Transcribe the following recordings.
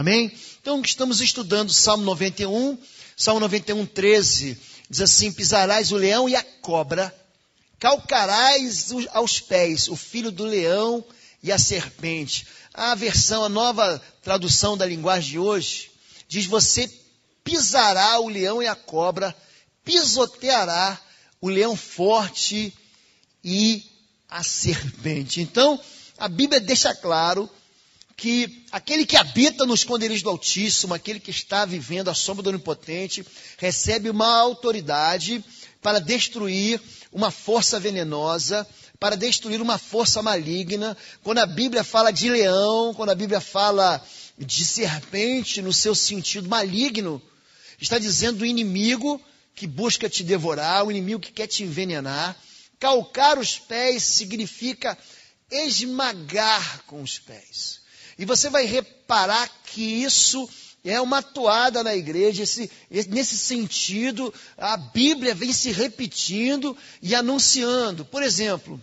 Amém? Então, estamos estudando Salmo 91, Salmo 91, 13, diz assim: Pisarás o leão e a cobra, calcarás aos pés o filho do leão e a serpente. A versão, a nova tradução da linguagem de hoje, diz: Você pisará o leão e a cobra, pisoteará o leão forte e a serpente. Então, a Bíblia deixa claro que aquele que habita no esconderijo do Altíssimo, aquele que está vivendo a sombra do Onipotente, recebe uma autoridade para destruir uma força venenosa, para destruir uma força maligna. Quando a Bíblia fala de leão, quando a Bíblia fala de serpente no seu sentido maligno, está dizendo o inimigo que busca te devorar, o inimigo que quer te envenenar. Calcar os pés significa esmagar com os pés. E você vai reparar que isso é uma toada na igreja, esse, nesse sentido, a Bíblia vem se repetindo e anunciando. Por exemplo,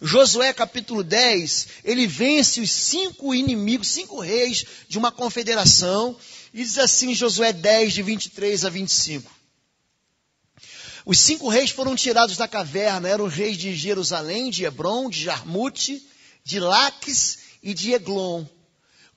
Josué capítulo 10, ele vence os cinco inimigos, cinco reis de uma confederação, e diz assim Josué 10, de 23 a 25. Os cinco reis foram tirados da caverna, eram os reis de Jerusalém, de Hebron, de Jarmute, de Laques e de Eglon.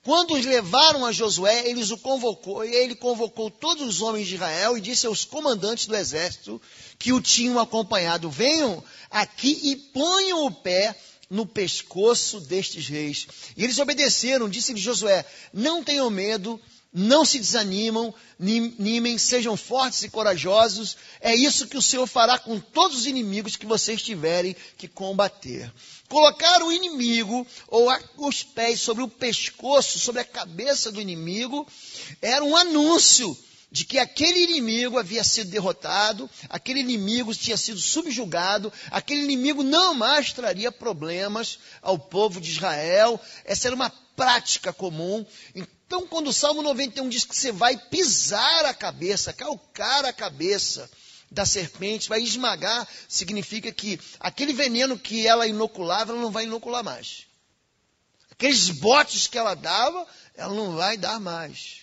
Quando os levaram a Josué, eles o convocou, e ele convocou todos os homens de Israel e disse aos comandantes do exército que o tinham acompanhado: Venham aqui e ponham o pé no pescoço destes reis. E eles obedeceram, disse-lhe Josué: Não tenham medo, não se desanimam, nimem, sejam fortes e corajosos. É isso que o Senhor fará com todos os inimigos que vocês tiverem que combater. Colocar o inimigo ou os pés sobre o pescoço, sobre a cabeça do inimigo, era um anúncio de que aquele inimigo havia sido derrotado, aquele inimigo tinha sido subjugado, aquele inimigo não mais traria problemas ao povo de Israel. Essa era uma prática comum. Então, quando o Salmo 91 diz que você vai pisar a cabeça, calcar a cabeça da serpente, vai esmagar, significa que aquele veneno que ela inoculava, ela não vai inocular mais. Aqueles botes que ela dava, ela não vai dar mais.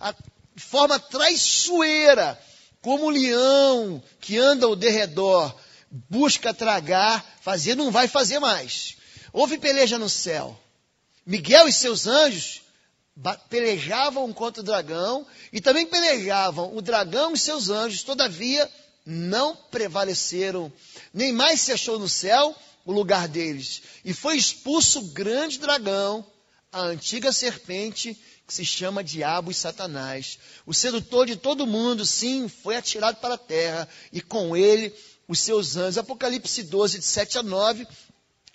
A forma traiçoeira, como o leão que anda ao derredor, busca tragar, fazer, não vai fazer mais. Houve peleja no céu. Miguel e seus anjos pelejavam contra o dragão e também pelejavam o dragão e seus anjos, todavia não prevaleceram, nem mais se achou no céu o lugar deles. E foi expulso o grande dragão, a antiga serpente, que se chama Diabo e Satanás. O sedutor de todo mundo, sim, foi atirado para a terra, e com ele os seus anjos. Apocalipse 12, de 7 a 9,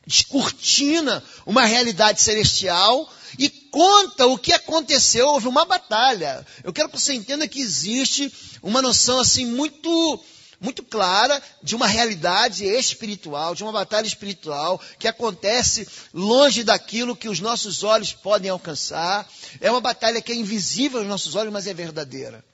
descortina uma realidade celestial e conta o que aconteceu. Houve uma batalha. Eu quero que você entenda que existe uma noção assim muito muito clara de uma realidade espiritual, de uma batalha espiritual que acontece longe daquilo que os nossos olhos podem alcançar. É uma batalha que é invisível aos nossos olhos, mas é verdadeira.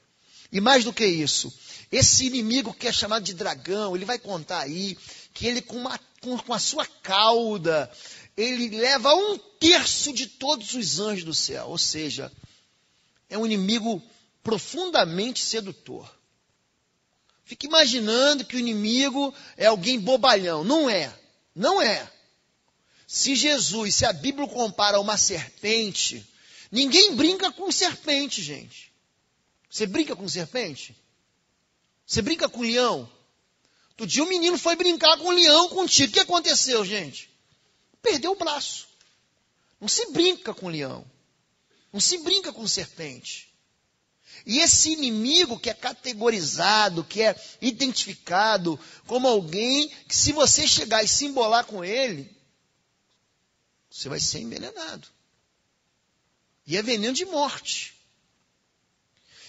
E mais do que isso, esse inimigo que é chamado de dragão, ele vai contar aí que ele com, uma, com, com a sua cauda, ele leva um terço de todos os anjos do céu. Ou seja, é um inimigo profundamente sedutor. Fica imaginando que o inimigo é alguém bobalhão. Não é. Não é. Se Jesus, se a Bíblia compara a uma serpente, ninguém brinca com serpente, gente. Você brinca com serpente? Você brinca com leão? Outro dia um menino foi brincar com leão contigo. O que aconteceu, gente? Perdeu o braço. Não se brinca com leão. Não se brinca com serpente. E esse inimigo que é categorizado, que é identificado como alguém que, se você chegar e se embolar com ele, você vai ser envenenado. E é veneno de morte.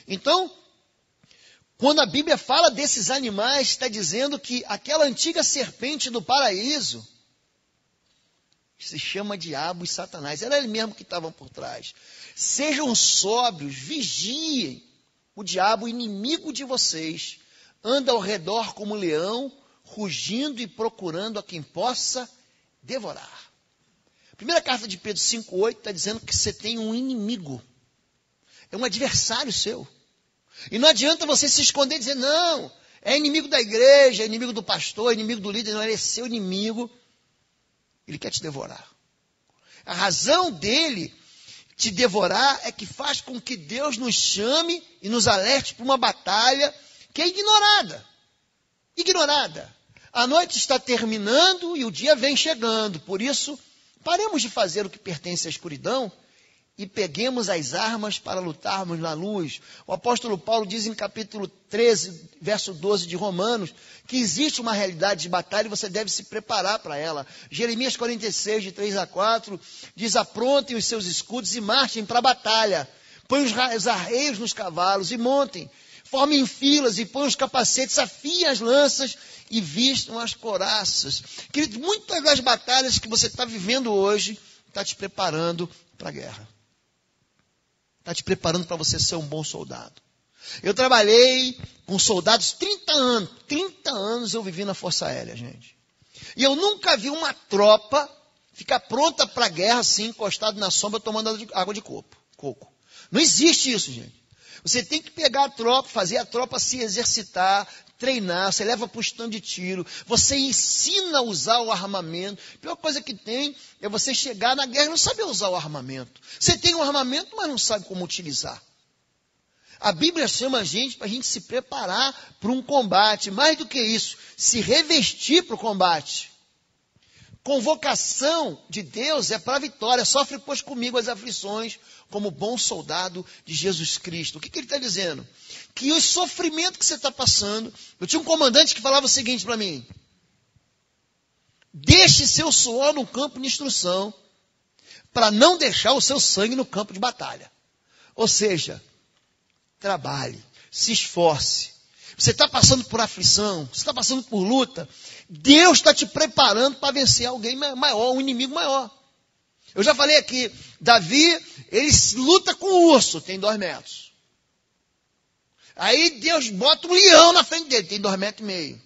Então, quando a Bíblia fala desses animais, está dizendo que aquela antiga serpente do paraíso, se chama diabo e Satanás. Era ele mesmo que estavam por trás. Sejam sóbrios, vigiem. O diabo, inimigo de vocês, anda ao redor como um leão, rugindo e procurando a quem possa devorar. Primeira carta de Pedro 5,8 está dizendo que você tem um inimigo. É um adversário seu. E não adianta você se esconder e dizer, não, é inimigo da igreja, é inimigo do pastor, é inimigo do líder. Não, ele é seu inimigo. Ele quer te devorar. A razão dele te devorar é que faz com que Deus nos chame e nos alerte para uma batalha que é ignorada. Ignorada. A noite está terminando e o dia vem chegando. Por isso, paremos de fazer o que pertence à escuridão e peguemos as armas para lutarmos na luz. O apóstolo Paulo diz em capítulo 13, verso 12 de Romanos, que existe uma realidade de batalha e você deve se preparar para ela. Jeremias 46, de 3 a 4, diz: aprontem os seus escudos e marchem para a batalha. Põe os arreios nos cavalos e montem. Formem filas e põem os capacetes, afiem as lanças e vistam as coraças. Querido, muitas das batalhas que você está vivendo hoje está te preparando para a guerra. Está te preparando para você ser um bom soldado. Eu trabalhei com soldados 30 anos. 30 anos eu vivi na Força Aérea, gente. E eu nunca vi uma tropa ficar pronta para a guerra assim, encostado na sombra, tomando água de coco. coco. Não existe isso, gente. Você tem que pegar a tropa, fazer a tropa se exercitar, treinar, você leva para o stand de tiro, você ensina a usar o armamento. A pior coisa que tem é você chegar na guerra e não saber usar o armamento. Você tem um armamento, mas não sabe como utilizar. A Bíblia chama a gente para a gente se preparar para um combate. Mais do que isso, se revestir para o combate. Convocação de Deus é para a vitória. Sofre, pois, comigo as aflições, como bom soldado de Jesus Cristo. O que, que ele está dizendo? Que o sofrimento que você está passando. Eu tinha um comandante que falava o seguinte para mim: Deixe seu suor no campo de instrução, para não deixar o seu sangue no campo de batalha. Ou seja, trabalhe, se esforce. Você está passando por aflição, você está passando por luta. Deus está te preparando para vencer alguém maior, um inimigo maior. Eu já falei aqui, Davi, ele luta com o urso, tem dois metros. Aí Deus bota um leão na frente dele, tem dois metros e meio.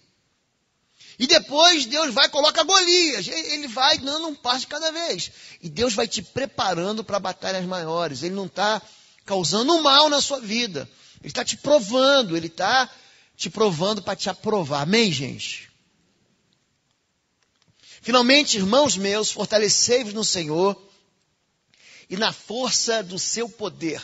E depois Deus vai coloca Golias. Ele vai dando um passo cada vez. E Deus vai te preparando para batalhas maiores. Ele não está causando mal na sua vida. Ele está te provando. Ele está te provando para te aprovar. Amém, gente? Finalmente, irmãos meus, fortalecei-vos no Senhor e na força do seu poder.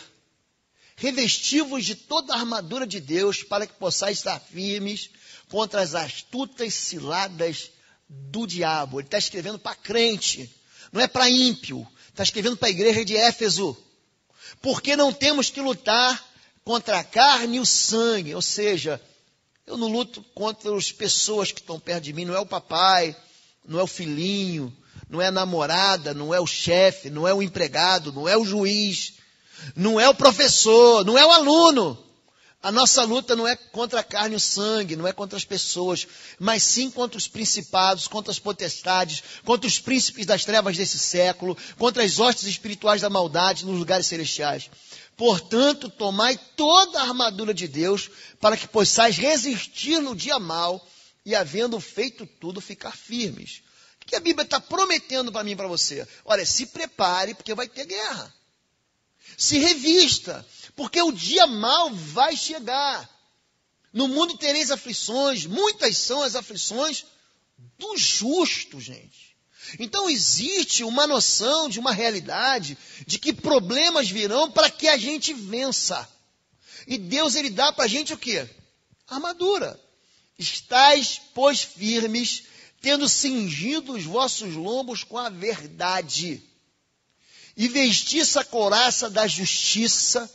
Revesti-vos de toda a armadura de Deus para que possais estar firmes contra as astutas ciladas do diabo. Ele está escrevendo para crente, não é para ímpio. Está escrevendo para a igreja de Éfeso. Porque não temos que lutar contra a carne e o sangue. Ou seja, eu não luto contra as pessoas que estão perto de mim, não é o papai, não é o filhinho, não é a namorada, não é o chefe, não é o empregado, não é o juiz, não é o professor, não é o aluno. A nossa luta não é contra a carne e o sangue, não é contra as pessoas, mas sim contra os principados, contra as potestades, contra os príncipes das trevas desse século, contra as hostes espirituais da maldade nos lugares celestiais. Portanto, tomai toda a armadura de Deus para que possais resistir no dia mal e, havendo feito tudo, ficar firmes. O que a Bíblia está prometendo para mim e para você? Olha, se prepare, porque vai ter guerra. Se revista, porque o dia mal vai chegar. No mundo tereis aflições, muitas são as aflições do justo, gente. Então existe uma noção de uma realidade de que problemas virão para que a gente vença. E Deus ele dá para a gente o quê? Armadura. Estais, pois, firmes, tendo cingido os vossos lombos com a verdade, e vestiça a couraça da justiça,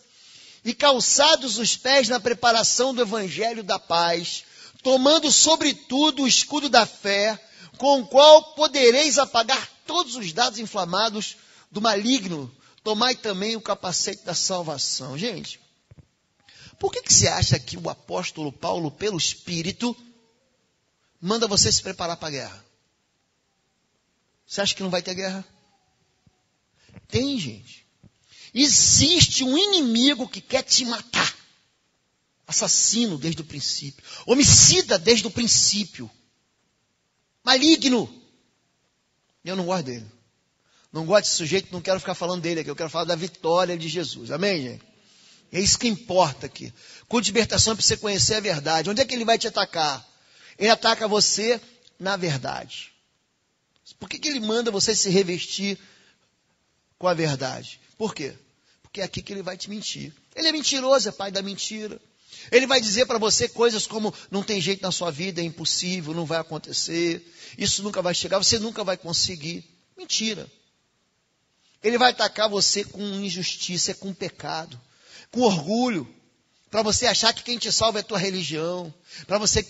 e calçados os pés na preparação do evangelho da paz, tomando sobretudo o escudo da fé, com o qual podereis apagar todos os dados inflamados do maligno. Tomai também o capacete da salvação. Gente, por que, que você acha que o apóstolo Paulo, pelo Espírito, manda você se preparar para a guerra? Você acha que não vai ter guerra? Tem, gente. Existe um inimigo que quer te matar. Assassino desde o princípio. Homicida desde o princípio. Maligno. Eu não gosto dele. Não gosto desse sujeito, não quero ficar falando dele aqui. Eu quero falar da vitória de Jesus. Amém, gente? É isso que importa aqui. Com libertação é para você conhecer a verdade. Onde é que ele vai te atacar? Ele ataca você na verdade. Por que, que ele manda você se revestir com a verdade? Por quê? Porque é aqui que ele vai te mentir. Ele é mentiroso, é pai da mentira. Ele vai dizer para você coisas como não tem jeito na sua vida, é impossível, não vai acontecer, isso nunca vai chegar, você nunca vai conseguir. Mentira. Ele vai atacar você com injustiça, com pecado, com orgulho, para você achar que quem te salva é tua religião, para você,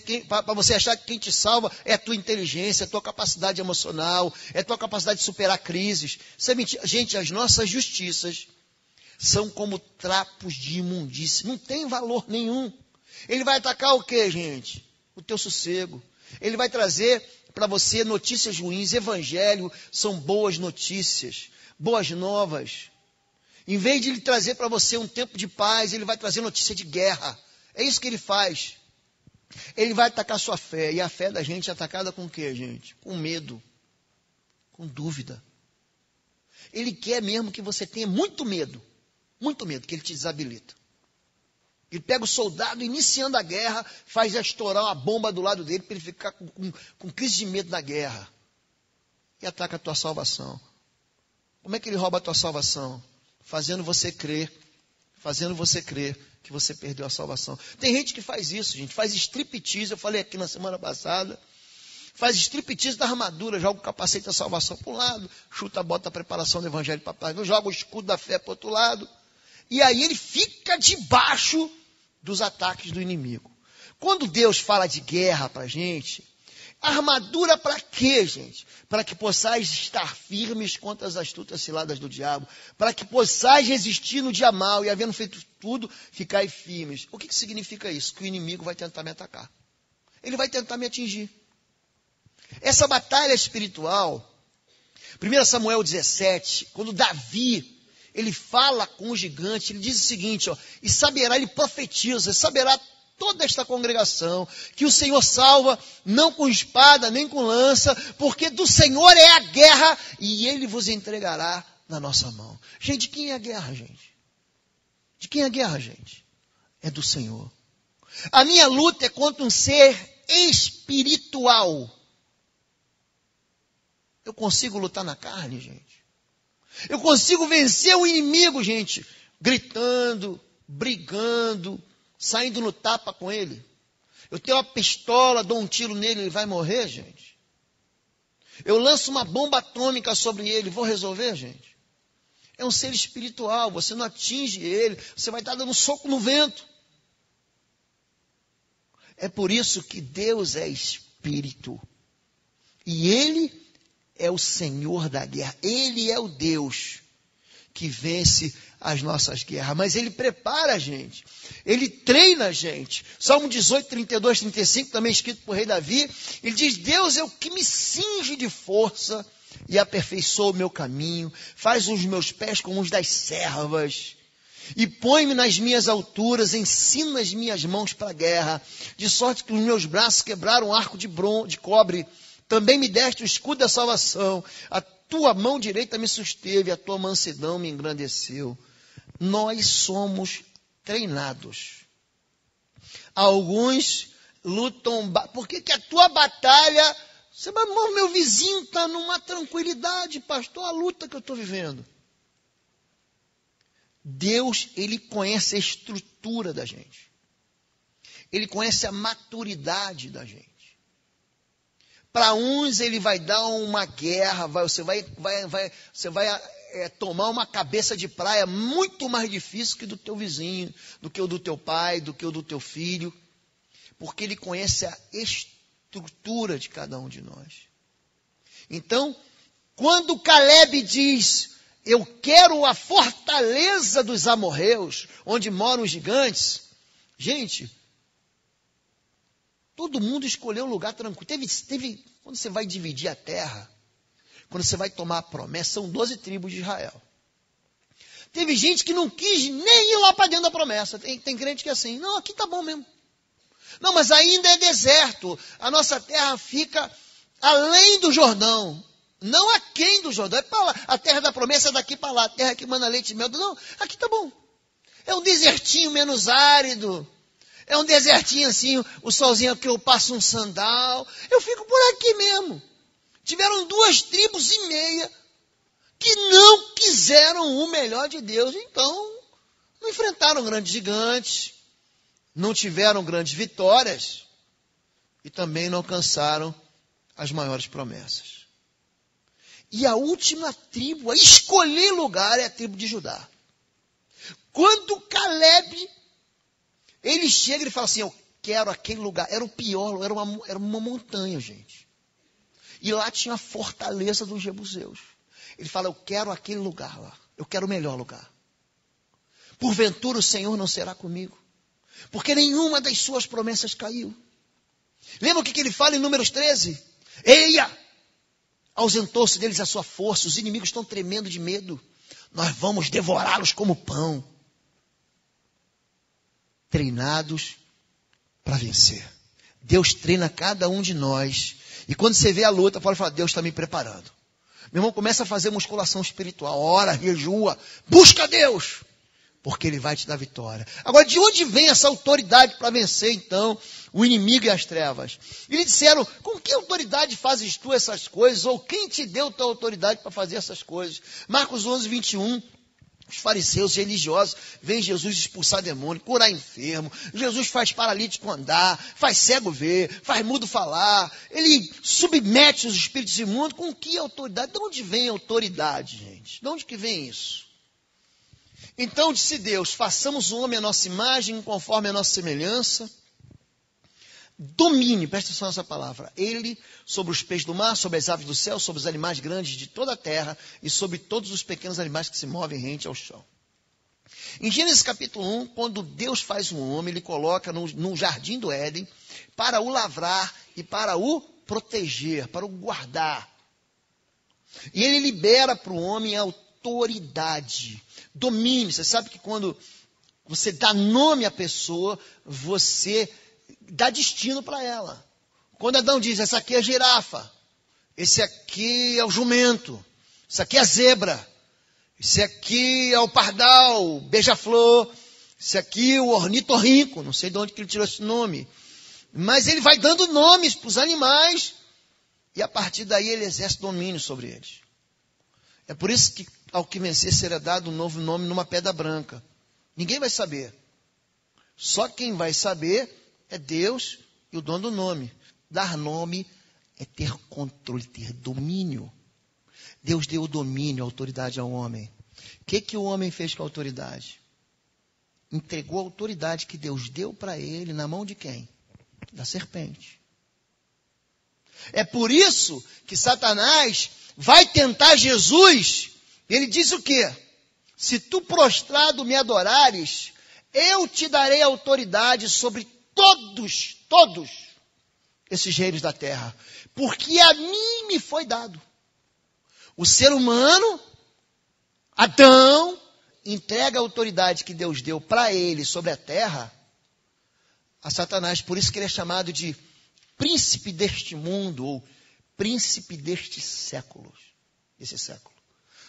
você achar que quem te salva é a tua inteligência, é a tua capacidade emocional, é a tua capacidade de superar crises. Isso é mentira. Gente, as nossas justiças são como trapos de imundície, não tem valor nenhum. Ele vai atacar o que, gente? O teu sossego. Ele vai trazer para você notícias ruins. Evangelho são boas notícias, boas novas. Em vez de ele trazer para você um tempo de paz, ele vai trazer notícia de guerra. É isso que ele faz. Ele vai atacar sua fé. E a fé da gente é atacada com o quê, gente? Com medo. Com dúvida. Ele quer mesmo que você tenha muito medo. Muito medo, que ele te desabilita. Ele pega o soldado iniciando a guerra, faz estourar uma bomba do lado dele para ele ficar com, com, com crise de medo na guerra. E ataca a tua salvação. Como é que ele rouba a tua salvação? Fazendo você crer, fazendo você crer que você perdeu a salvação. Tem gente que faz isso, gente, faz striptease, eu falei aqui na semana passada, faz striptease da armadura, joga o capacete da salvação para um lado, chuta a bota da preparação do evangelho para trás, joga o escudo da fé para o outro lado. E aí ele fica debaixo dos ataques do inimigo. Quando Deus fala de guerra para a gente, armadura para quê, gente? Para que possais estar firmes contra as astutas ciladas do diabo. Para que possais resistir no dia mal e, havendo feito tudo, ficar firmes. O que, que significa isso? Que o inimigo vai tentar me atacar. Ele vai tentar me atingir. Essa batalha espiritual, 1 Samuel 17, quando Davi ele fala com o gigante, ele diz o seguinte, ó, e saberá, ele profetiza, saberá toda esta congregação, que o Senhor salva, não com espada, nem com lança, porque do Senhor é a guerra, e ele vos entregará na nossa mão. Gente, de quem é a guerra, gente? De quem é a guerra, gente? É do Senhor. A minha luta é contra um ser espiritual. Eu consigo lutar na carne, gente? Eu consigo vencer o inimigo, gente, gritando, brigando, saindo no tapa com ele. Eu tenho uma pistola, dou um tiro nele, ele vai morrer, gente. Eu lanço uma bomba atômica sobre ele, vou resolver, gente. É um ser espiritual, você não atinge ele, você vai estar dando um soco no vento. É por isso que Deus é espírito. E ele é o Senhor da guerra. Ele é o Deus que vence as nossas guerras. Mas ele prepara a gente. Ele treina a gente. Salmo 18, 32, 35, também escrito por rei Davi. Ele diz: Deus é o que me cinge de força e aperfeiçoa o meu caminho. Faz os meus pés como os das servas. E põe-me nas minhas alturas, ensina as minhas mãos para a guerra, de sorte que os meus braços quebraram um arco de, bron de cobre também me deste o escudo da salvação. A tua mão direita me susteve, a tua mansidão me engrandeceu. Nós somos treinados. Alguns lutam. Por que, que a tua batalha. Você vai, meu vizinho está numa tranquilidade, pastor, a luta que eu estou vivendo. Deus, ele conhece a estrutura da gente. Ele conhece a maturidade da gente. Para uns ele vai dar uma guerra, vai, você vai, vai, vai, você vai é, tomar uma cabeça de praia muito mais difícil que do teu vizinho, do que o do teu pai, do que o do teu filho, porque ele conhece a estrutura de cada um de nós. Então, quando Caleb diz, eu quero a fortaleza dos amorreus, onde moram os gigantes, gente, Todo mundo escolheu um lugar tranquilo. Teve, teve, quando você vai dividir a terra, quando você vai tomar a promessa, são 12 tribos de Israel. Teve gente que não quis nem ir lá para dentro da promessa. Tem, tem crente que é assim, não, aqui tá bom mesmo. Não, mas ainda é deserto. A nossa terra fica além do Jordão. Não aquém do Jordão. É para lá. A terra da promessa é daqui para lá. A terra que manda leite e mel. Não, aqui tá bom. É É um desertinho menos árido. É um desertinho assim, o solzinho aqui eu passo um sandal. Eu fico por aqui mesmo. Tiveram duas tribos e meia que não quiseram o melhor de Deus. Então, não enfrentaram grandes gigantes, não tiveram grandes vitórias e também não alcançaram as maiores promessas. E a última tribo a escolher lugar é a tribo de Judá. Quando Caleb, ele chega e fala assim, eu quero aquele lugar. Era o pior, era uma, era uma montanha, gente. E lá tinha a fortaleza dos jebuseus. Ele fala, eu quero aquele lugar lá. Eu quero o melhor lugar. Porventura o Senhor não será comigo. Porque nenhuma das suas promessas caiu. Lembra o que, que ele fala em Números 13? Eia! Ausentou-se deles a sua força, os inimigos estão tremendo de medo. Nós vamos devorá-los como pão. Treinados para vencer. Deus treina cada um de nós. E quando você vê a luta, pode falar: Deus está me preparando. Meu irmão, começa a fazer musculação espiritual. Ora, jejua, busca Deus porque ele vai te dar vitória. Agora, de onde vem essa autoridade para vencer, então, o inimigo e as trevas? E lhe disseram: com que autoridade fazes tu essas coisas? Ou quem te deu tua autoridade para fazer essas coisas? Marcos 11, 21. Os fariseus religiosos veem Jesus expulsar demônio, curar enfermo. Jesus faz paralítico andar, faz cego ver, faz mudo falar. Ele submete os espíritos imundos. Com que autoridade? De onde vem autoridade, gente? De onde que vem isso? Então disse Deus: façamos o homem a nossa imagem, conforme a nossa semelhança. Domine, presta atenção nessa palavra. Ele sobre os peixes do mar, sobre as aves do céu, sobre os animais grandes de toda a terra e sobre todos os pequenos animais que se movem rente ao chão. Em Gênesis capítulo 1, quando Deus faz um homem, ele coloca no, no jardim do Éden para o lavrar e para o proteger, para o guardar. E ele libera para o homem a autoridade domínio. Você sabe que quando você dá nome à pessoa, você dá destino para ela. Quando Adão diz, essa aqui é a girafa, esse aqui é o jumento, isso aqui é a zebra, esse aqui é o pardal, beija-flor, esse aqui é o ornitorrinco, não sei de onde que ele tirou esse nome. Mas ele vai dando nomes para os animais e a partir daí ele exerce domínio sobre eles. É por isso que ao que vencer será dado um novo nome numa pedra branca. Ninguém vai saber. Só quem vai saber é Deus e o dono do nome. Dar nome é ter controle, ter domínio. Deus deu o domínio, a autoridade ao homem. O que, que o homem fez com a autoridade? Entregou a autoridade que Deus deu para ele na mão de quem? Da serpente. É por isso que Satanás vai tentar Jesus ele diz o quê? Se tu prostrado me adorares, eu te darei autoridade sobre todos, todos esses reinos da terra, porque a mim me foi dado. O ser humano, Adão, entrega a autoridade que Deus deu para ele sobre a terra a Satanás. Por isso que ele é chamado de príncipe deste mundo, ou príncipe destes séculos, desse século.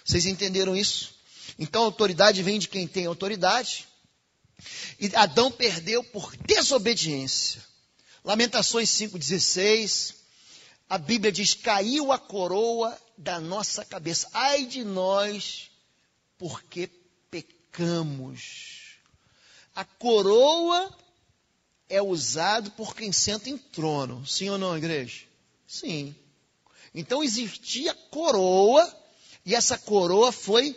Vocês entenderam isso? Então autoridade vem de quem tem autoridade. E Adão perdeu por desobediência. Lamentações 5,16. A Bíblia diz: caiu a coroa da nossa cabeça. Ai de nós, porque pecamos. A coroa é usado por quem senta em trono. Sim ou não, igreja? Sim. Então existia coroa e essa coroa foi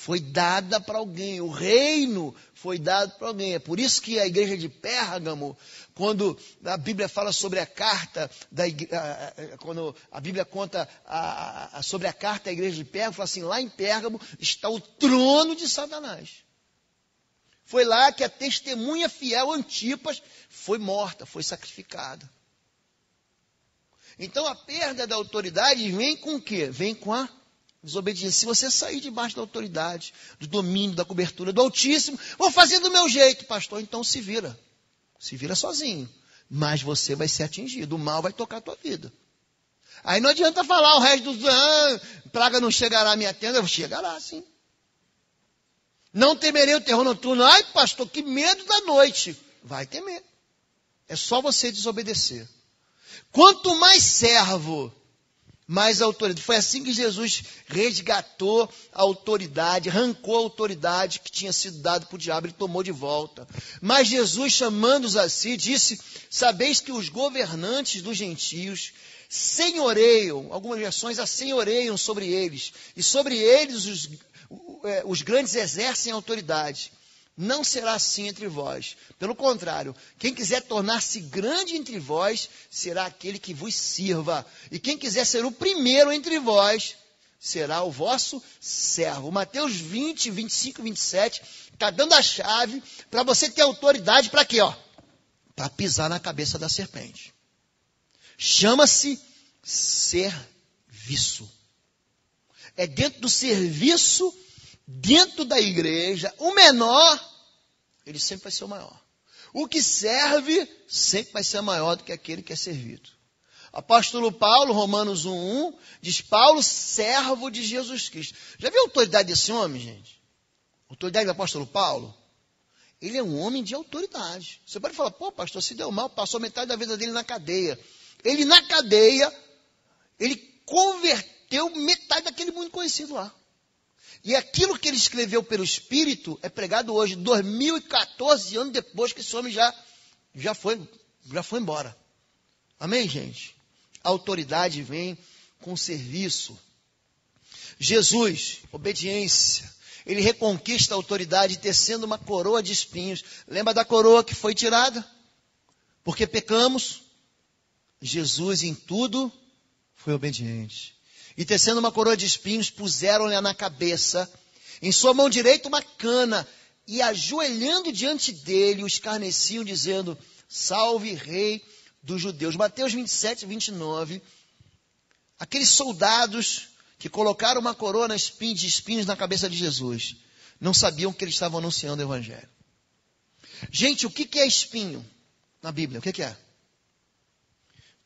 foi dada para alguém, o reino foi dado para alguém. É por isso que a igreja de Pérgamo, quando a Bíblia fala sobre a carta, da, quando a Bíblia conta a, a, sobre a carta da igreja de Pérgamo, fala assim: lá em Pérgamo está o trono de Satanás. Foi lá que a testemunha fiel Antipas foi morta, foi sacrificada. Então a perda da autoridade vem com o quê? Vem com a Desobediência. Se você sair debaixo da autoridade, do domínio, da cobertura do Altíssimo, vou fazer do meu jeito, pastor, então se vira. Se vira sozinho. Mas você vai ser atingido. O mal vai tocar a tua vida. Aí não adianta falar o resto dos ah, praga não chegará à minha tenda. Chegará sim. Não temerei o terror noturno. Ai, pastor, que medo da noite. Vai temer. É só você desobedecer. Quanto mais servo, mais autoridade. Foi assim que Jesus resgatou a autoridade, arrancou a autoridade que tinha sido dada para o diabo, ele tomou de volta. Mas Jesus, chamando-os a si, disse: Sabeis que os governantes dos gentios senhoreiam, algumas versões assenhoreiam sobre eles, e sobre eles os, é, os grandes exercem autoridade. Não será assim entre vós. Pelo contrário, quem quiser tornar-se grande entre vós, será aquele que vos sirva. E quem quiser ser o primeiro entre vós, será o vosso servo. Mateus 20, 25, 27 está dando a chave para você ter autoridade para quê? Para pisar na cabeça da serpente. Chama-se serviço. É dentro do serviço, dentro da igreja, o menor ele sempre vai ser o maior. O que serve sempre vai ser maior do que aquele que é servido. Apóstolo Paulo, Romanos 1:1, diz: Paulo, servo de Jesus Cristo. Já viu a autoridade desse homem, gente? A autoridade do apóstolo Paulo? Ele é um homem de autoridade. Você pode falar, pô, pastor, se deu mal, passou metade da vida dele na cadeia. Ele, na cadeia, ele converteu metade daquele mundo conhecido lá. E aquilo que ele escreveu pelo Espírito é pregado hoje, 2014 anos depois que esse homem já, já, foi, já foi embora. Amém, gente? A autoridade vem com serviço. Jesus, obediência. Ele reconquista a autoridade tecendo uma coroa de espinhos. Lembra da coroa que foi tirada? Porque pecamos. Jesus em tudo foi obediente e tecendo uma coroa de espinhos, puseram-lhe na cabeça, em sua mão direita uma cana, e ajoelhando diante dele, o escarneciam, dizendo: Salve, Rei dos Judeus. Mateus 27, 29. Aqueles soldados que colocaram uma coroa de espinhos na cabeça de Jesus, não sabiam que eles estavam anunciando o Evangelho. Gente, o que é espinho na Bíblia? O que é?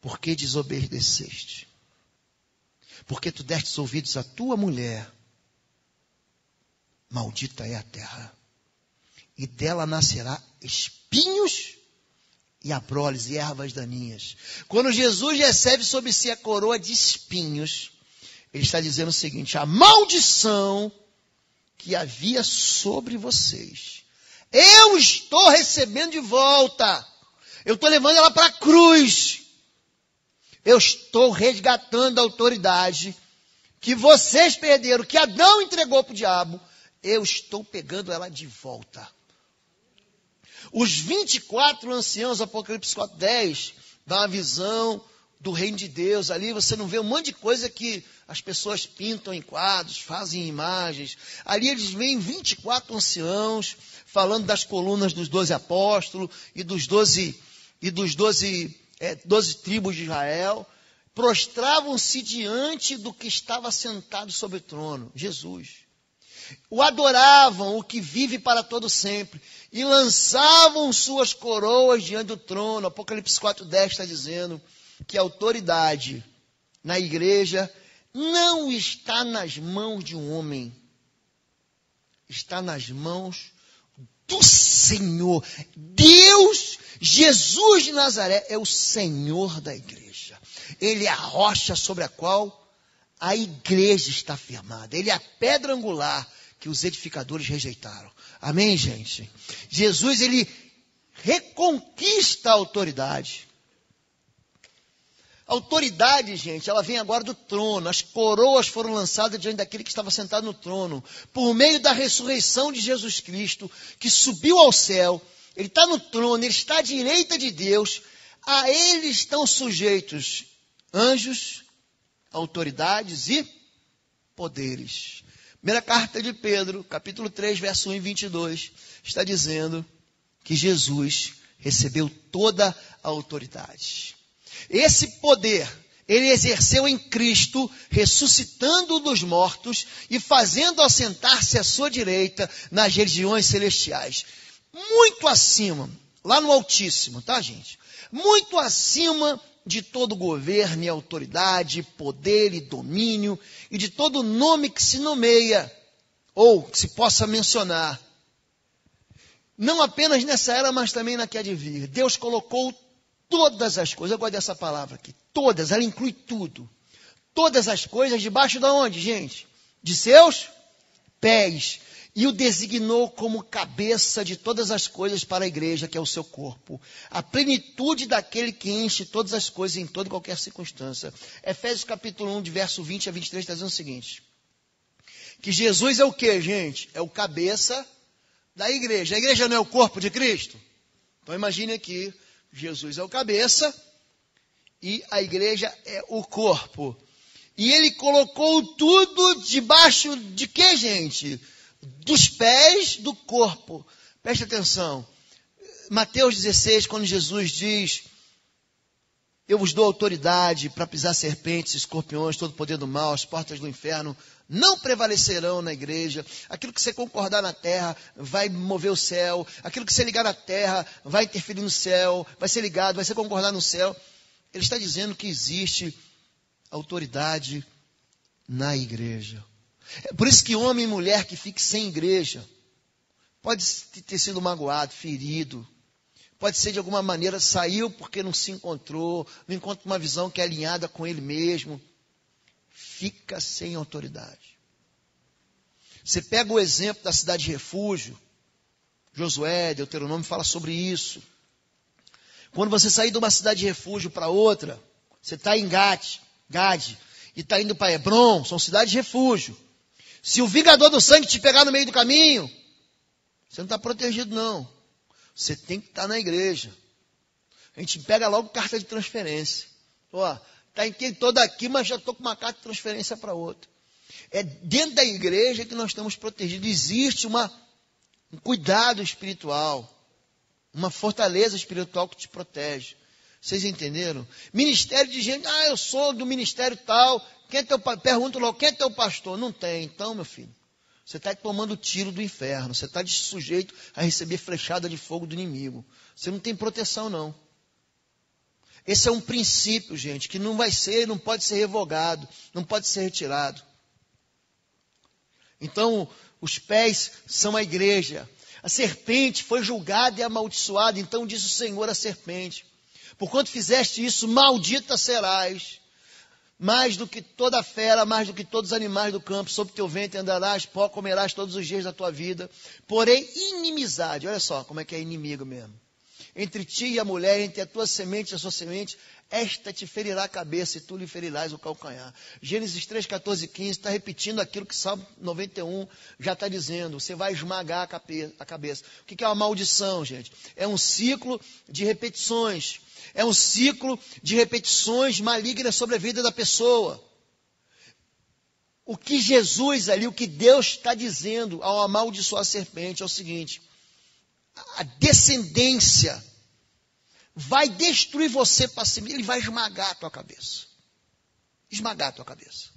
Porque desobedeceste porque tu destes ouvidos à tua mulher, maldita é a terra, e dela nascerá espinhos e abrolhos e ervas daninhas. Quando Jesus recebe sobre si a coroa de espinhos, ele está dizendo o seguinte: a maldição que havia sobre vocês, eu estou recebendo de volta. Eu estou levando ela para a cruz. Eu estou resgatando a autoridade que vocês perderam, que Adão entregou para o diabo. Eu estou pegando ela de volta. Os 24 anciãos, Apocalipse 4, 10, dá uma visão do reino de Deus. Ali você não vê um monte de coisa que as pessoas pintam em quadros, fazem imagens. Ali eles veem 24 anciãos falando das colunas dos 12 apóstolos e dos 12 e dos 12 é, doze tribos de Israel, prostravam-se diante do que estava sentado sobre o trono, Jesus. O adoravam, o que vive para todo sempre, e lançavam suas coroas diante do trono. Apocalipse 4,10 está dizendo que a autoridade na igreja não está nas mãos de um homem, está nas mãos do Senhor. Deus, Jesus de Nazaré, é o Senhor da igreja. Ele é a rocha sobre a qual a igreja está firmada. Ele é a pedra angular que os edificadores rejeitaram. Amém, gente? Jesus, ele reconquista a autoridade. Autoridade, gente, ela vem agora do trono. As coroas foram lançadas diante daquele que estava sentado no trono. Por meio da ressurreição de Jesus Cristo, que subiu ao céu. Ele está no trono, ele está à direita de Deus. A ele estão sujeitos anjos, autoridades e poderes. Primeira carta de Pedro, capítulo 3, verso 1 e 22, está dizendo que Jesus recebeu toda a autoridade. Esse poder ele exerceu em Cristo, ressuscitando dos mortos e fazendo assentar-se à sua direita nas regiões celestiais. Muito acima, lá no Altíssimo, tá, gente? Muito acima de todo governo e autoridade, poder e domínio, e de todo nome que se nomeia, ou que se possa mencionar, não apenas nessa era, mas também na que há de vir. Deus colocou todas as coisas, eu gosto dessa palavra aqui, todas, ela inclui tudo. Todas as coisas debaixo de onde, gente? De seus pés. E o designou como cabeça de todas as coisas para a igreja, que é o seu corpo. A plenitude daquele que enche todas as coisas em toda e qualquer circunstância. Efésios capítulo 1, de verso 20 a 23, está dizendo o seguinte. Que Jesus é o que, gente? É o cabeça da igreja. A igreja não é o corpo de Cristo? Então imagine aqui, Jesus é o cabeça e a igreja é o corpo. E ele colocou tudo debaixo de que, gente? Dos pés do corpo. Preste atenção. Mateus 16, quando Jesus diz: Eu vos dou autoridade para pisar serpentes, escorpiões, todo o poder do mal, as portas do inferno não prevalecerão na igreja. Aquilo que você concordar na terra vai mover o céu. Aquilo que você ligar na terra vai interferir no céu. Vai ser ligado, vai ser concordar no céu. Ele está dizendo que existe autoridade na igreja. É por isso que homem e mulher que fique sem igreja pode ter sido magoado, ferido, pode ser de alguma maneira saiu porque não se encontrou, não encontra uma visão que é alinhada com ele mesmo fica sem autoridade. Você pega o exemplo da cidade de refúgio, Josué, Deuteronômio fala sobre isso. Quando você sair de uma cidade de refúgio para outra, você está em Gade, Gade e está indo para Hebron, são cidades de refúgio. Se o vingador do sangue te pegar no meio do caminho, você não está protegido, não. Você tem que estar tá na igreja. A gente pega logo carta de transferência. Ó, Está em todo aqui, mas já estou com uma carta de transferência para outro. É dentro da igreja que nós estamos protegidos. Existe uma, um cuidado espiritual, uma fortaleza espiritual que te protege. Vocês entenderam? Ministério de gente, ah, eu sou do ministério tal. Quem é teu, pergunta logo, quem é teu pastor? Não tem. Então, meu filho, você está tomando tiro do inferno. Você está sujeito a receber flechada de fogo do inimigo. Você não tem proteção, não. Esse é um princípio, gente, que não vai ser, não pode ser revogado, não pode ser retirado. Então, os pés são a igreja. A serpente foi julgada e amaldiçoada, então disse o Senhor à serpente: Porquanto fizeste isso, maldita serás. Mais do que toda fera, mais do que todos os animais do campo, sob teu ventre andarás, pó comerás todos os dias da tua vida. Porém, inimizade, olha só como é que é inimigo mesmo entre ti e a mulher, entre a tua semente e a sua semente, esta te ferirá a cabeça e tu lhe ferirás o calcanhar. Gênesis 3, 14 e 15 está repetindo aquilo que Salmo 91 já está dizendo. Você vai esmagar a cabeça. O que é uma maldição, gente? É um ciclo de repetições. É um ciclo de repetições malignas sobre a vida da pessoa. O que Jesus ali, o que Deus está dizendo ao amaldiçoar a serpente é o seguinte: a descendência vai destruir você para si ele vai esmagar a tua cabeça. Esmagar a tua cabeça.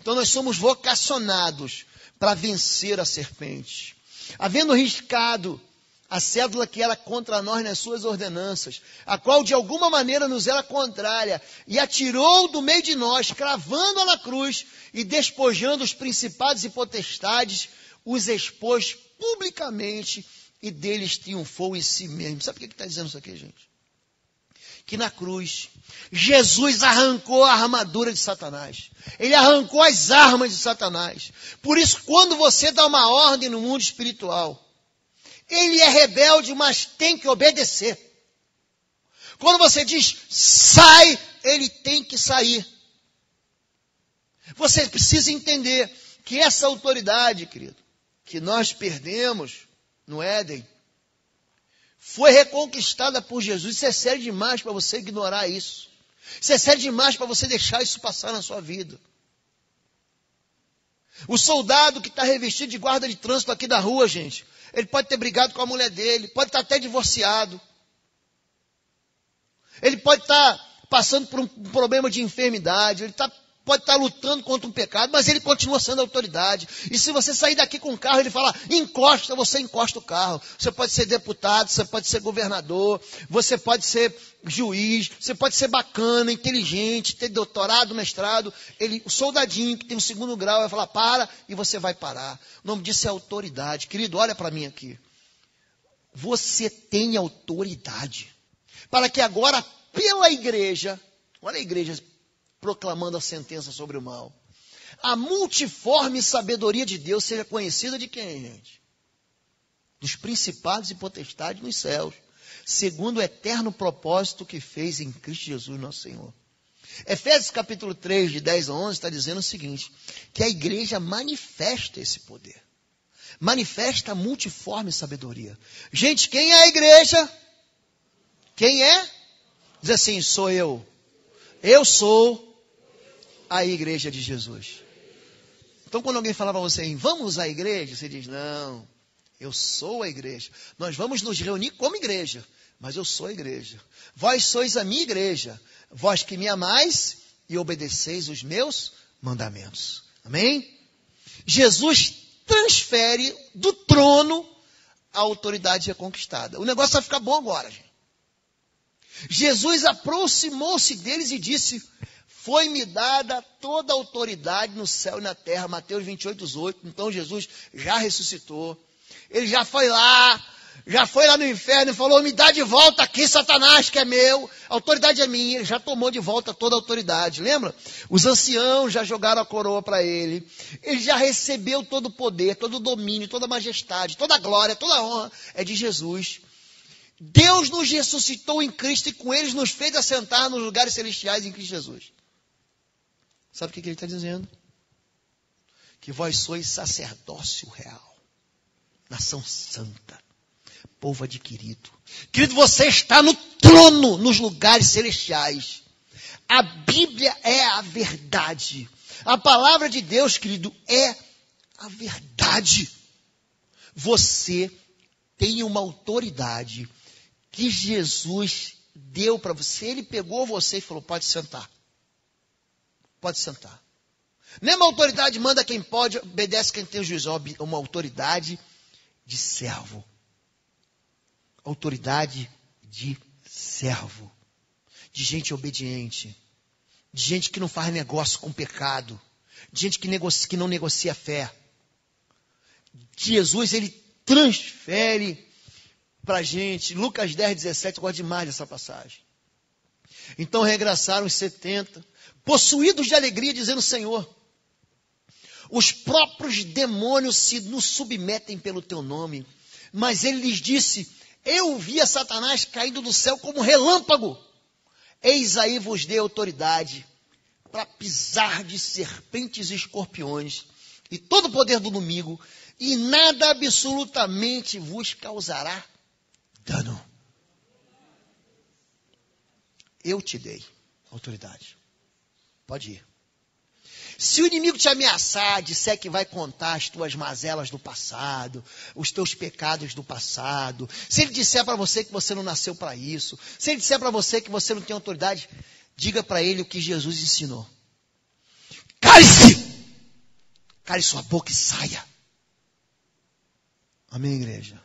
Então nós somos vocacionados para vencer a serpente. Havendo riscado a cédula que era contra nós nas suas ordenanças, a qual de alguma maneira nos era contrária, e atirou do meio de nós, cravando-a na cruz e despojando os principados e potestades, os expôs publicamente e deles triunfou em si mesmo. Sabe por que está dizendo isso aqui, gente? Que na cruz, Jesus arrancou a armadura de Satanás. Ele arrancou as armas de Satanás. Por isso, quando você dá uma ordem no mundo espiritual, ele é rebelde, mas tem que obedecer. Quando você diz sai, ele tem que sair. Você precisa entender que essa autoridade, querido, que nós perdemos, no Éden, foi reconquistada por Jesus. Isso é sério demais para você ignorar isso. Isso é sério demais para você deixar isso passar na sua vida. O soldado que está revestido de guarda de trânsito aqui da rua, gente, ele pode ter brigado com a mulher dele, pode estar até divorciado. Ele pode estar passando por um problema de enfermidade, ele está pode estar lutando contra um pecado, mas ele continua sendo autoridade. E se você sair daqui com um carro, ele fala, encosta, você encosta o carro. Você pode ser deputado, você pode ser governador, você pode ser juiz, você pode ser bacana, inteligente, ter doutorado, mestrado. Ele, o soldadinho que tem um segundo grau vai falar, para, e você vai parar. O nome disso é autoridade. Querido, olha para mim aqui. Você tem autoridade. Para que agora, pela igreja, olha a igreja proclamando a sentença sobre o mal. A multiforme sabedoria de Deus seja conhecida de quem, gente? Dos principados e potestades nos céus, segundo o eterno propósito que fez em Cristo Jesus, nosso Senhor. Efésios capítulo 3, de 10 a 11, está dizendo o seguinte: que a igreja manifesta esse poder. Manifesta a multiforme sabedoria. Gente, quem é a igreja? Quem é? Diz assim: sou eu. Eu sou a igreja de Jesus. Então, quando alguém fala para você, vamos à igreja, você diz, não, eu sou a igreja. Nós vamos nos reunir como igreja, mas eu sou a igreja. Vós sois a minha igreja, vós que me amais e obedeceis os meus mandamentos. Amém? Jesus transfere do trono a autoridade reconquistada. O negócio vai ficar bom agora, gente. Jesus aproximou-se deles e disse: foi-me dada toda a autoridade no céu e na terra. Mateus 28, 18. Então Jesus já ressuscitou. Ele já foi lá, já foi lá no inferno e falou: me dá de volta aqui, Satanás, que é meu. A autoridade é minha. Ele já tomou de volta toda a autoridade. Lembra? Os anciãos já jogaram a coroa para ele. Ele já recebeu todo o poder, todo o domínio, toda a majestade, toda a glória, toda a honra é de Jesus. Deus nos ressuscitou em Cristo e com eles nos fez assentar nos lugares celestiais em Cristo Jesus. Sabe o que, ele está dizendo? Que vós sois sacerdócio real, nação santa, povo adquirido. Querido, você está no trono, nos lugares celestiais. A Bíblia é a verdade. A palavra de Deus, querido, é a verdade. Você tem uma autoridade que Jesus deu para você. Ele pegou você e falou: pode sentar. Pode sentar. Nenhuma autoridade manda quem pode, obedece quem tem o juízo. Uma autoridade de servo. Autoridade de servo. De gente obediente. De gente que não faz negócio com pecado. De gente que, negocia, que não negocia fé. Jesus, ele transfere para a gente. Lucas 10, 17, eu gosto demais dessa passagem. Então regressaram os 70 possuídos de alegria, dizendo: Senhor, os próprios demônios se nos submetem pelo teu nome. Mas ele lhes disse: Eu via Satanás caindo do céu como relâmpago. Eis aí vos dei autoridade para pisar de serpentes e escorpiões e todo o poder do domingo, e nada absolutamente vos causará dano. Eu te dei autoridade. Pode ir. Se o inimigo te ameaçar, disser que vai contar as tuas mazelas do passado, os teus pecados do passado, se ele disser para você que você não nasceu para isso, se ele disser para você que você não tem autoridade, diga para ele o que Jesus ensinou. Cale-se! Cale sua boca e saia. Amém, igreja?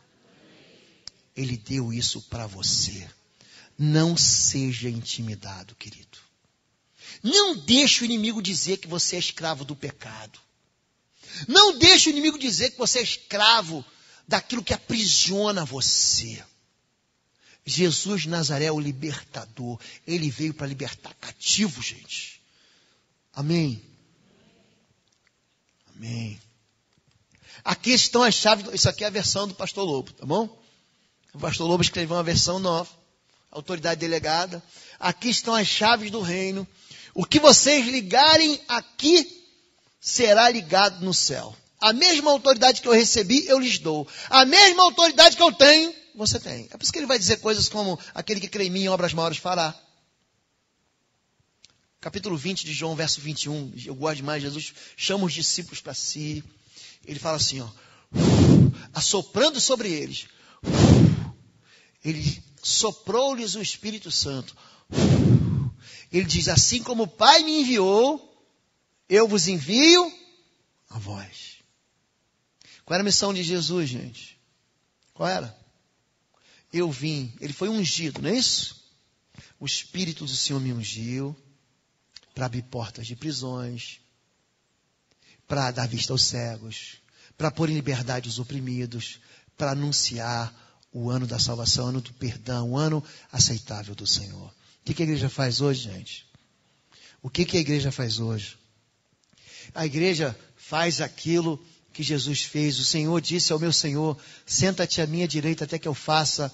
Ele deu isso para você. Não seja intimidado, querido. Não deixe o inimigo dizer que você é escravo do pecado. Não deixe o inimigo dizer que você é escravo daquilo que aprisiona você. Jesus Nazaré é o libertador. Ele veio para libertar cativo, gente. Amém. Amém. Aqui estão as chaves. Isso aqui é a versão do pastor Lobo, tá bom? O pastor Lobo escreveu uma versão nova. Autoridade delegada. Aqui estão as chaves do reino. O que vocês ligarem aqui será ligado no céu. A mesma autoridade que eu recebi, eu lhes dou. A mesma autoridade que eu tenho, você tem. É por isso que ele vai dizer coisas como: aquele que crê em mim, obras maiores fará. Capítulo 20 de João, verso 21. Eu gosto demais. Jesus chama os discípulos para si. Ele fala assim: ó, assoprando sobre eles. Ele soprou-lhes o Espírito Santo ele diz: Assim como o Pai me enviou, Eu vos envio a vós. Qual era a missão de Jesus, gente? Qual era? Eu vim, ele foi ungido, não é isso? O Espírito do Senhor me ungiu para abrir portas de prisões, para dar vista aos cegos, para pôr em liberdade os oprimidos, para anunciar o ano da salvação, o ano do perdão, o ano aceitável do Senhor. Que, que a igreja faz hoje, gente? O que, que a igreja faz hoje? A igreja faz aquilo que Jesus fez. O Senhor disse ao meu Senhor: Senta-te à minha direita até que eu faça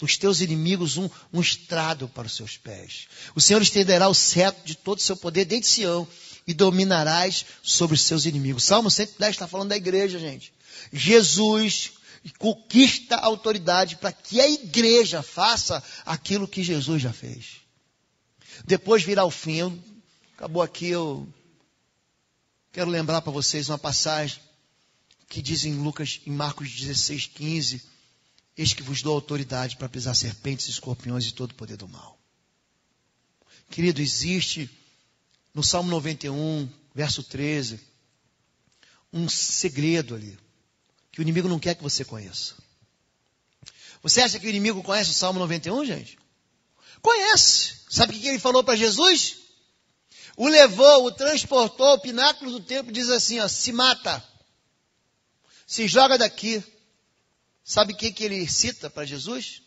dos teus inimigos um, um estrado para os seus pés. O Senhor estenderá o cetro de todo o seu poder desde Sião e dominarás sobre os seus inimigos. Salmo 110 está falando da igreja, gente. Jesus conquista a autoridade para que a igreja faça aquilo que Jesus já fez. Depois virá o fim. Acabou aqui, eu quero lembrar para vocês uma passagem que diz em Lucas, em Marcos 16, 15, eis que vos dou autoridade para pisar serpentes, escorpiões e todo o poder do mal. Querido, existe no Salmo 91, verso 13, um segredo ali, que o inimigo não quer que você conheça. Você acha que o inimigo conhece o Salmo 91, gente? Conhece. Sabe o que ele falou para Jesus? O levou, o transportou ao pináculo do templo, diz assim, ó, se mata. Se joga daqui. Sabe o que, que ele cita para Jesus?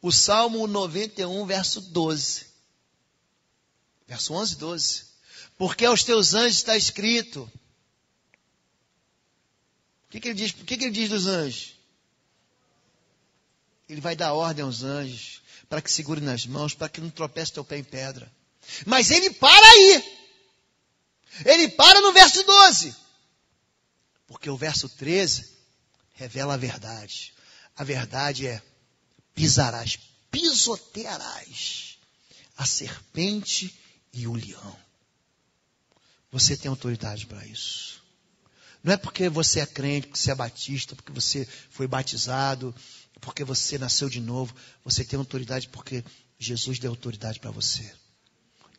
O Salmo 91, verso 12. Verso 11 e 12. Porque aos teus anjos está escrito. O que, que ele diz? O que, que ele diz dos anjos? Ele vai dar ordem aos anjos para que segure nas mãos, para que não tropece teu pé em pedra. Mas ele para aí. Ele para no verso 12. Porque o verso 13 revela a verdade. A verdade é: pisarás, pisotearás a serpente e o leão. Você tem autoridade para isso. Não é porque você é crente, porque você é batista, porque você foi batizado, porque você nasceu de novo. Você tem autoridade porque Jesus deu autoridade para você.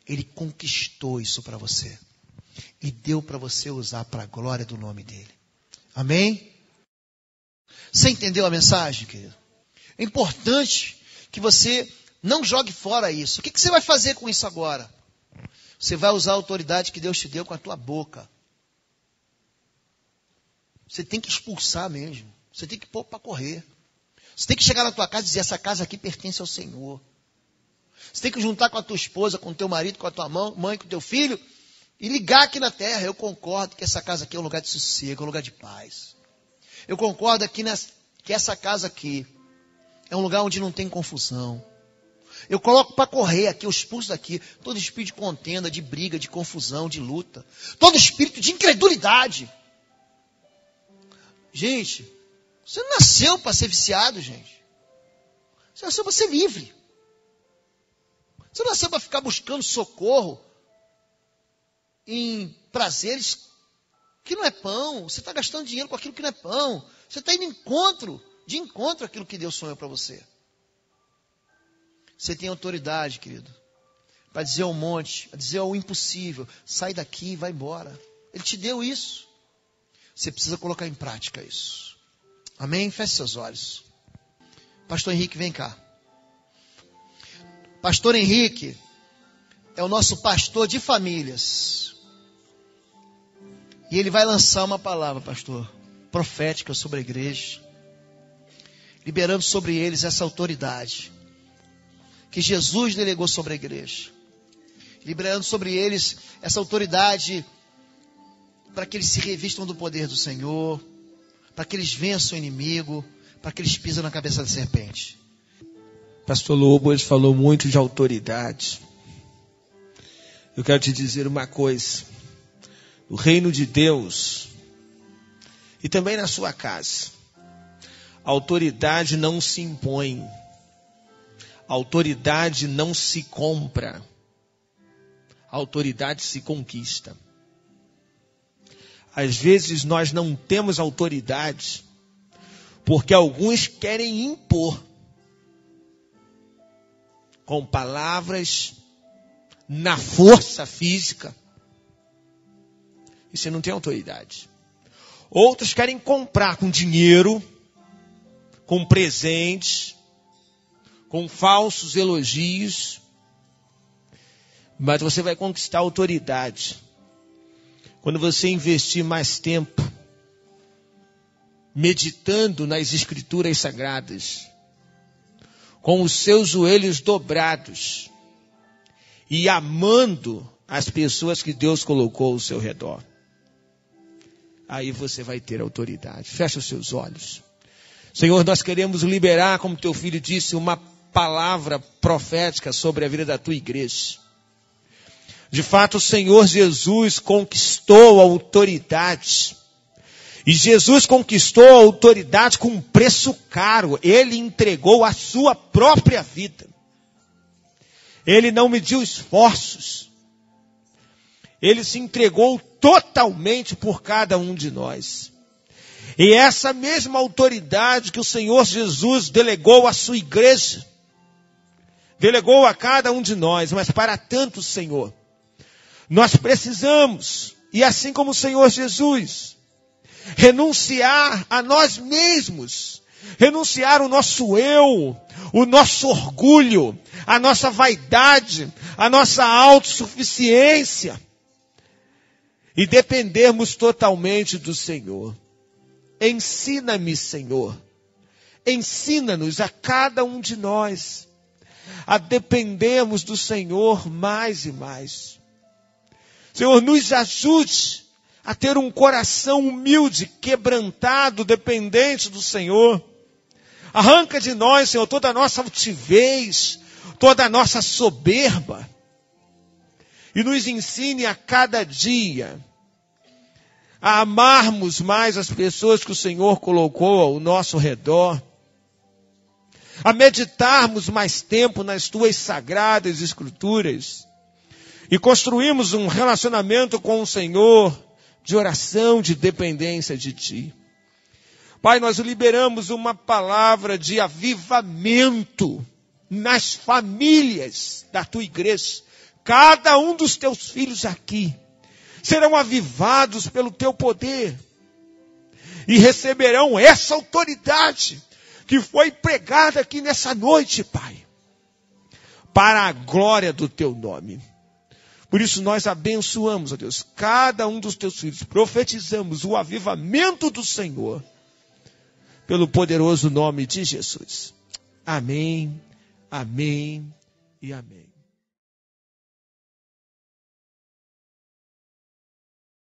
Ele conquistou isso para você. E deu para você usar para a glória do nome dele. Amém? Você entendeu a mensagem, querido? É importante que você não jogue fora isso. O que, que você vai fazer com isso agora? Você vai usar a autoridade que Deus te deu com a tua boca. Você tem que expulsar mesmo. Você tem que pôr para correr. Você tem que chegar na tua casa e dizer: essa casa aqui pertence ao Senhor. Você tem que juntar com a tua esposa, com o teu marido, com a tua mãe, com o teu filho e ligar aqui na terra. Eu concordo que essa casa aqui é um lugar de sossego, é um lugar de paz. Eu concordo aqui que essa casa aqui é um lugar onde não tem confusão. Eu coloco para correr aqui, eu expulso daqui todo espírito de contenda, de briga, de confusão, de luta. Todo espírito de incredulidade. Gente, você não nasceu para ser viciado, gente. Você nasceu para ser livre. Você não nasceu para ficar buscando socorro em prazeres que não é pão. Você está gastando dinheiro com aquilo que não é pão. Você está indo encontro, de encontro àquilo que Deus sonhou para você. Você tem autoridade, querido, para dizer ao monte, a dizer ao impossível: sai daqui e vai embora. Ele te deu isso. Você precisa colocar em prática isso. Amém? Feche seus olhos. Pastor Henrique, vem cá. Pastor Henrique é o nosso pastor de famílias. E ele vai lançar uma palavra, pastor, profética sobre a igreja, liberando sobre eles essa autoridade que Jesus delegou sobre a igreja, liberando sobre eles essa autoridade para que eles se revistam do poder do Senhor, para que eles vençam o inimigo, para que eles pisam na cabeça da serpente. Pastor Lobo hoje falou muito de autoridade. Eu quero te dizer uma coisa o reino de Deus e também na sua casa. A autoridade não se impõe, a autoridade não se compra, a autoridade se conquista. Às vezes nós não temos autoridade porque alguns querem impor com palavras na força física E você não tem autoridade. Outros querem comprar com dinheiro, com presentes, com falsos elogios. Mas você vai conquistar autoridade quando você investir mais tempo meditando nas escrituras sagradas, com os seus joelhos dobrados e amando as pessoas que Deus colocou ao seu redor. Aí você vai ter autoridade. Fecha os seus olhos. Senhor, nós queremos liberar, como teu filho disse, uma palavra profética sobre a vida da tua igreja. De fato, o Senhor Jesus conquistou a autoridade. E Jesus conquistou a autoridade com um preço caro. Ele entregou a sua própria vida. Ele não mediu esforços. Ele se entregou totalmente por cada um de nós. E essa mesma autoridade que o Senhor Jesus delegou à sua igreja, delegou a cada um de nós, mas para tanto, Senhor, nós precisamos, e assim como o Senhor Jesus, renunciar a nós mesmos, renunciar o nosso eu, o nosso orgulho, a nossa vaidade, a nossa autossuficiência e dependermos totalmente do Senhor. Ensina-me, Senhor. Ensina-nos a cada um de nós a dependermos do Senhor mais e mais. Senhor, nos ajude a ter um coração humilde, quebrantado, dependente do Senhor. Arranca de nós, Senhor, toda a nossa altivez, toda a nossa soberba. E nos ensine a cada dia a amarmos mais as pessoas que o Senhor colocou ao nosso redor, a meditarmos mais tempo nas tuas sagradas escrituras e construirmos um relacionamento com o Senhor de oração, de dependência de Ti. Pai, nós liberamos uma palavra de avivamento nas famílias da tua igreja. Cada um dos teus filhos aqui serão avivados pelo teu poder e receberão essa autoridade que foi pregada aqui nessa noite, Pai, para a glória do teu nome. Por isso nós abençoamos, ó Deus, cada um dos teus filhos, profetizamos o avivamento do Senhor, pelo poderoso nome de Jesus. Amém, amém e amém.